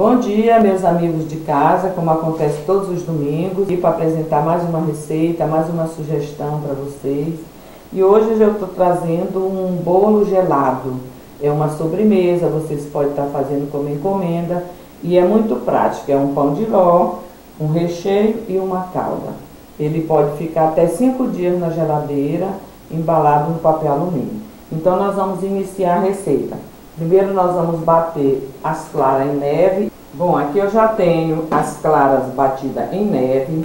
Bom dia, meus amigos de casa, como acontece todos os domingos, e para apresentar mais uma receita, mais uma sugestão para vocês. E hoje eu estou trazendo um bolo gelado. É uma sobremesa, vocês podem estar fazendo como encomenda e é muito prático. É um pão de ló, um recheio e uma calda. Ele pode ficar até 5 dias na geladeira, embalado no papel alumínio. Então nós vamos iniciar a receita. Primeiro nós vamos bater as claras em neve. Bom, aqui eu já tenho as claras batidas em neve.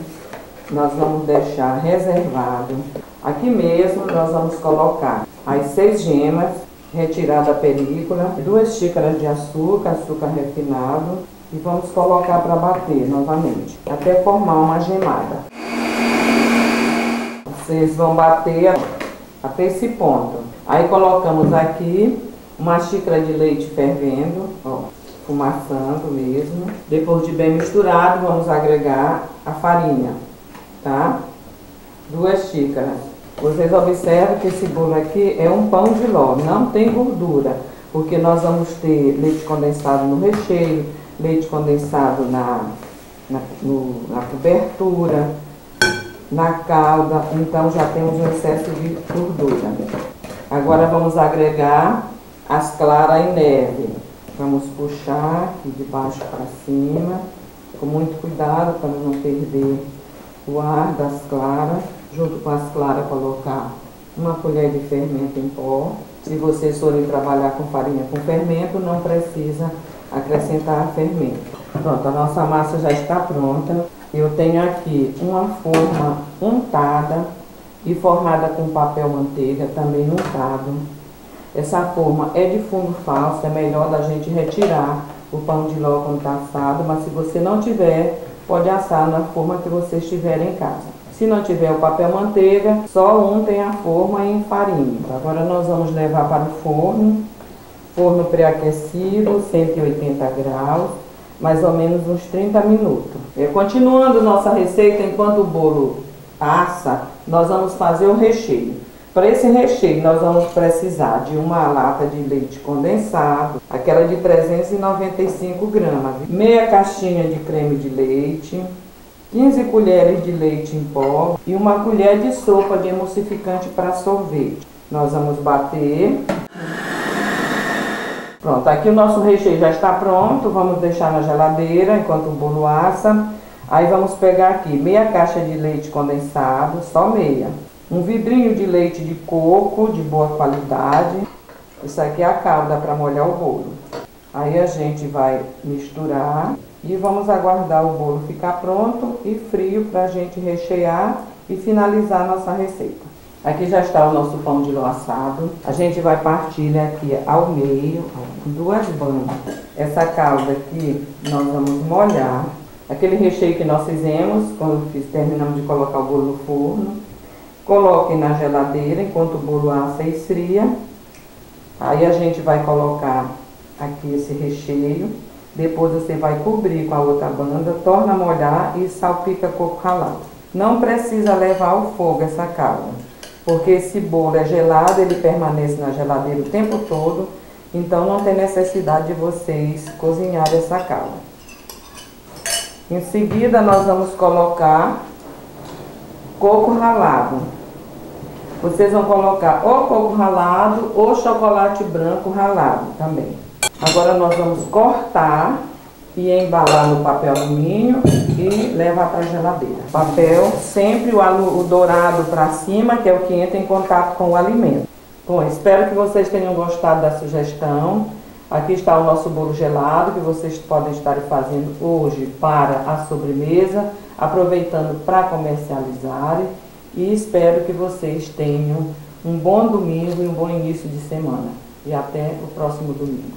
Nós vamos deixar reservado. Aqui mesmo nós vamos colocar as seis gemas, retirada a película, duas xícaras de açúcar, açúcar refinado, e vamos colocar para bater novamente, até formar uma gemada. Vocês vão bater até esse ponto. Aí colocamos aqui uma xícara de leite fervendo, ó, fumaçando mesmo. Depois de bem misturado, vamos agregar a farinha, tá? Duas xícaras. Vocês observam que esse bolo aqui é um pão de ló, não tem gordura, porque nós vamos ter leite condensado no recheio, leite condensado na, na, no, na cobertura, na calda, então já temos um excesso de gordura. Agora vamos agregar as claras em neve. Vamos puxar aqui de baixo para cima, com muito cuidado para não perder o ar das claras. Junto com as claras colocar uma colher de fermento em pó. Se vocês forem trabalhar com farinha com fermento, não precisa acrescentar fermento. Pronto, a nossa massa já está pronta. Eu tenho aqui uma forma untada e forrada com papel manteiga, também untado. Essa forma é de fundo falso, é melhor da gente retirar o pão de ló quando está assado, mas se você não tiver, pode assar na forma que você estiver em casa. Se não tiver o papel manteiga, só untem a forma em farinha. Agora nós vamos levar para o forno, forno pré-aquecido, 180 graus, mais ou menos uns 30 minutos. E continuando nossa receita, enquanto o bolo assa, nós vamos fazer o recheio. Para esse recheio, nós vamos precisar de uma lata de leite condensado, aquela de 395 gramas, meia caixinha de creme de leite, 15 colheres de leite em pó e uma colher de sopa de emulsificante para sorvete. Nós vamos bater. Pronto, aqui o nosso recheio já está pronto, vamos deixar na geladeira enquanto o bolo assa. Aí vamos pegar aqui meia caixa de leite condensado, só meia um vidrinho de leite de coco de boa qualidade. Isso aqui é a calda para molhar o bolo. Aí a gente vai misturar e vamos aguardar o bolo ficar pronto e frio para a gente rechear e finalizar a nossa receita. Aqui já está o nosso pão de ló assado. A gente vai partir aqui ao meio, duas bandas. Essa calda aqui nós vamos molhar. Aquele recheio que nós fizemos, quando terminamos de colocar o bolo no forno. Coloquem na geladeira enquanto o bolo assa e esfria. Aí a gente vai colocar aqui esse recheio. Depois você vai cobrir com a outra banda, torna a molhar e salpica coco ralado. Não precisa levar ao fogo essa calda, porque esse bolo é gelado, ele permanece na geladeira o tempo todo, então não tem necessidade de vocês cozinhar essa calda. Em seguida nós vamos colocar coco ralado. Vocês vão colocar ou coco ralado ou chocolate branco ralado também. Agora nós vamos cortar e embalar no papel alumínio e levar para a geladeira. Papel, sempre o, o dourado para cima, que é o que entra em contato com o alimento. Bom, espero que vocês tenham gostado da sugestão. Aqui está o nosso bolo gelado, que vocês podem estar fazendo hoje para a sobremesa aproveitando para comercializar e espero que vocês tenham um bom domingo e um bom início de semana. E até o próximo domingo.